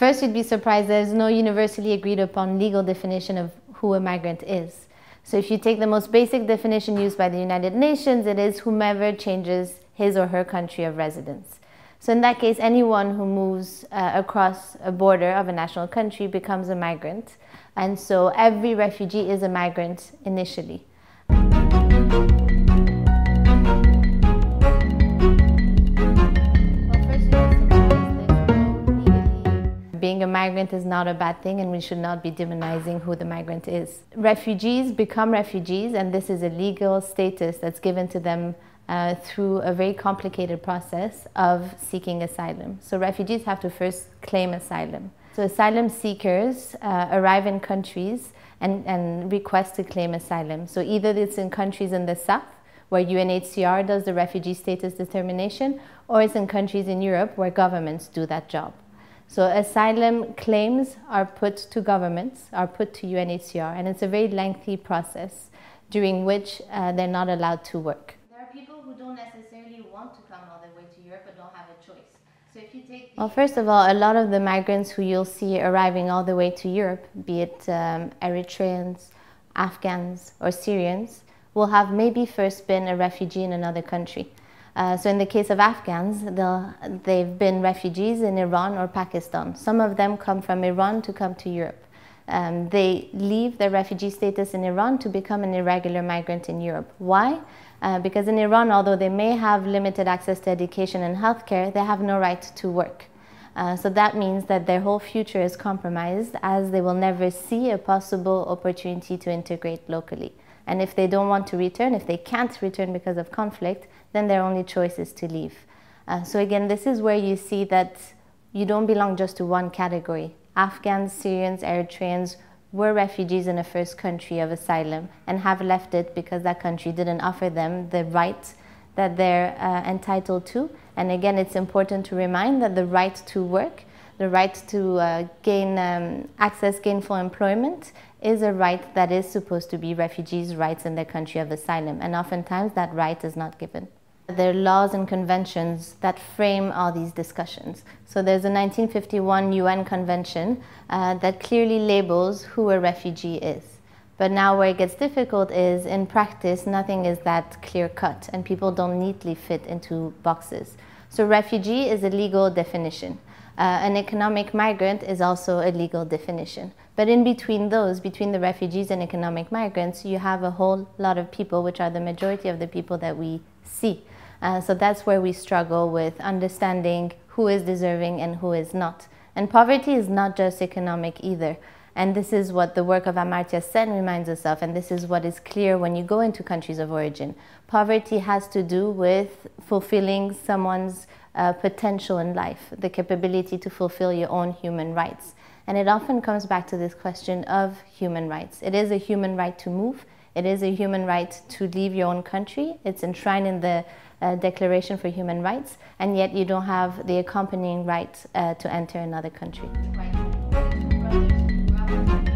First, you'd be surprised there's no universally agreed upon legal definition of who a migrant is. So if you take the most basic definition used by the United Nations, it is whomever changes his or her country of residence. So in that case, anyone who moves uh, across a border of a national country becomes a migrant. And so every refugee is a migrant initially. Being a migrant is not a bad thing and we should not be demonizing who the migrant is. Refugees become refugees and this is a legal status that's given to them uh, through a very complicated process of seeking asylum. So refugees have to first claim asylum. So asylum seekers uh, arrive in countries and, and request to claim asylum. So either it's in countries in the south where UNHCR does the refugee status determination or it's in countries in Europe where governments do that job. So asylum claims are put to governments, are put to UNHCR, and it's a very lengthy process during which uh, they're not allowed to work. There are people who don't necessarily want to come all the way to Europe but don't have a choice. So if you take well, first of all, a lot of the migrants who you'll see arriving all the way to Europe, be it um, Eritreans, Afghans, or Syrians, will have maybe first been a refugee in another country. Uh, so in the case of Afghans, they've been refugees in Iran or Pakistan. Some of them come from Iran to come to Europe. Um, they leave their refugee status in Iran to become an irregular migrant in Europe. Why? Uh, because in Iran, although they may have limited access to education and healthcare, they have no right to work. Uh, so that means that their whole future is compromised as they will never see a possible opportunity to integrate locally. And if they don't want to return, if they can't return because of conflict, then their only choice is to leave. Uh, so again, this is where you see that you don't belong just to one category. Afghans, Syrians, Eritreans were refugees in a first country of asylum and have left it because that country didn't offer them the rights that they're uh, entitled to. And again, it's important to remind that the right to work, the right to uh, gain um, access gainful employment is a right that is supposed to be refugees' rights in their country of asylum. And oftentimes that right is not given. There are laws and conventions that frame all these discussions. So there's a 1951 UN convention uh, that clearly labels who a refugee is. But now where it gets difficult is in practice, nothing is that clear cut and people don't neatly fit into boxes. So refugee is a legal definition. Uh, an economic migrant is also a legal definition. But in between those, between the refugees and economic migrants, you have a whole lot of people, which are the majority of the people that we see. Uh, so that's where we struggle with understanding who is deserving and who is not. And poverty is not just economic either. And this is what the work of Amartya Sen reminds us of, and this is what is clear when you go into countries of origin. Poverty has to do with fulfilling someone's uh, potential in life, the capability to fulfill your own human rights. And it often comes back to this question of human rights. It is a human right to move, it is a human right to leave your own country. It's enshrined in the uh, Declaration for Human Rights, and yet you don't have the accompanying right uh, to enter another country thank you